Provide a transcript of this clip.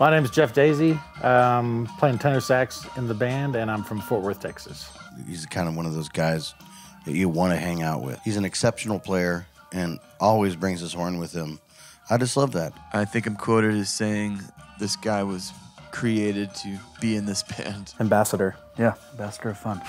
My name is Jeff Dazey. I'm playing tenor sax in the band, and I'm from Fort Worth, Texas. He's kind of one of those guys that you want to hang out with. He's an exceptional player and always brings his horn with him. I just love that. I think I'm quoted as saying this guy was created to be in this band. Ambassador. Yeah, ambassador of fun.